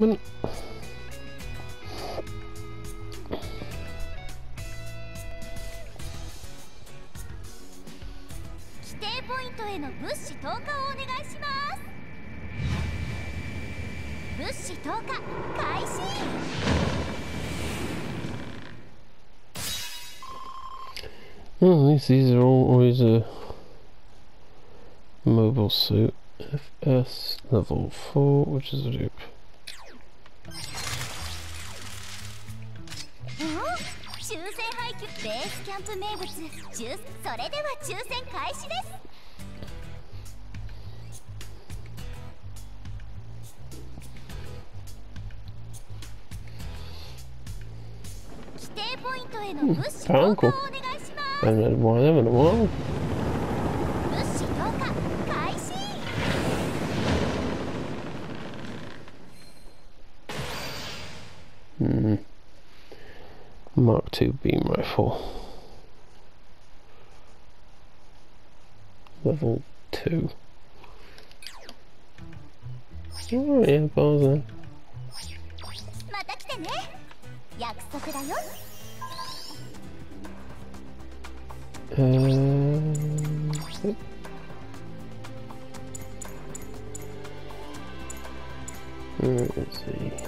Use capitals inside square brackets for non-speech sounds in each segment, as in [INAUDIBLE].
定ポイントへの物資投下をお願いします物資投下開始 at least these are always a mobile suit. FS level 4, which is a dupe. 抽選配給ベースキャンプ名物抽それでは抽選開始です。ポイントへの物資投下をお願いします、Hmm. Mark II beam rifle. Level 2. Oh yeah, Bowser. Uh, let's see.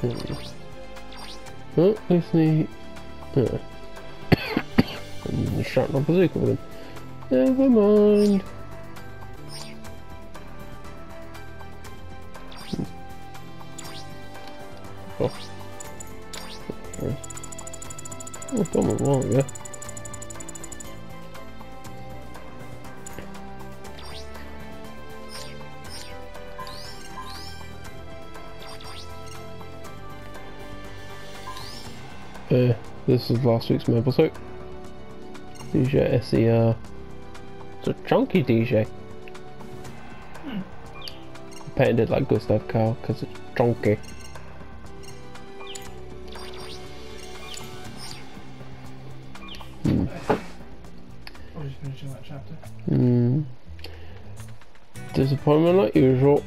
Hmm. [COUGHS] Hmm. Oh, see. Uh. I'm shot my bazooka. Never mind. Oh. Oh, come on, while Uh, this is last week's mobile suit. DJ SER. It's a chunky DJ. Painted like Gustav Karl because it's chunky. I was just finishing that chapter. Hmm. Disappointment like usual.